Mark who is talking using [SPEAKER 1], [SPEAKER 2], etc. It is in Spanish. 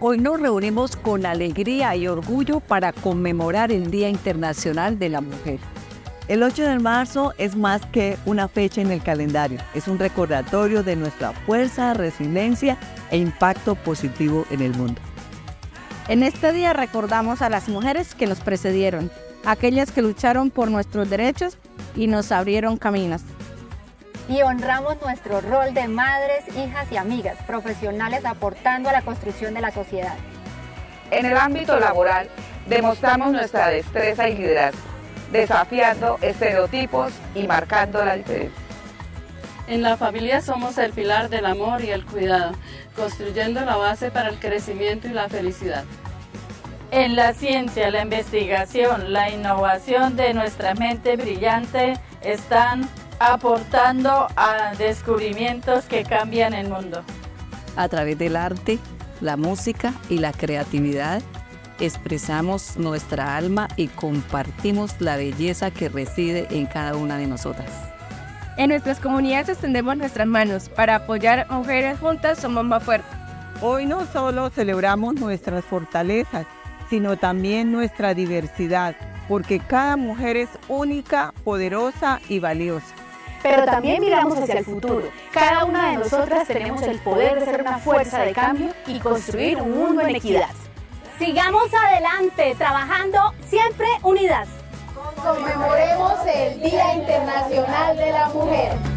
[SPEAKER 1] Hoy nos reunimos con alegría y orgullo para conmemorar el Día Internacional de la Mujer.
[SPEAKER 2] El 8 de marzo es más que una fecha en el calendario, es un recordatorio de nuestra fuerza, resiliencia e impacto positivo en el mundo.
[SPEAKER 3] En este día recordamos a las mujeres que nos precedieron, aquellas que lucharon por nuestros derechos y nos abrieron caminos.
[SPEAKER 4] Y honramos nuestro rol de madres, hijas y amigas, profesionales aportando a la construcción de la sociedad.
[SPEAKER 5] En el ámbito laboral, demostramos nuestra destreza y liderazgo desafiando estereotipos y marcando la diferencia.
[SPEAKER 6] En la familia somos el pilar del amor y el cuidado, construyendo la base para el crecimiento y la felicidad.
[SPEAKER 7] En la ciencia, la investigación, la innovación de nuestra mente brillante están aportando a descubrimientos que cambian el mundo.
[SPEAKER 1] A través del arte, la música y la creatividad, expresamos nuestra alma y compartimos la belleza que reside en cada una de nosotras.
[SPEAKER 3] En nuestras comunidades extendemos nuestras manos para apoyar a mujeres juntas somos más fuertes.
[SPEAKER 2] Hoy no solo celebramos nuestras fortalezas, sino también nuestra diversidad, porque cada mujer es única, poderosa y valiosa.
[SPEAKER 4] Pero también miramos hacia el futuro. Cada una de nosotras tenemos el poder de ser una fuerza de cambio y construir un mundo en equidad.
[SPEAKER 8] Sigamos adelante, trabajando siempre unidas.
[SPEAKER 9] Conmemoremos el Día Internacional de la Mujer.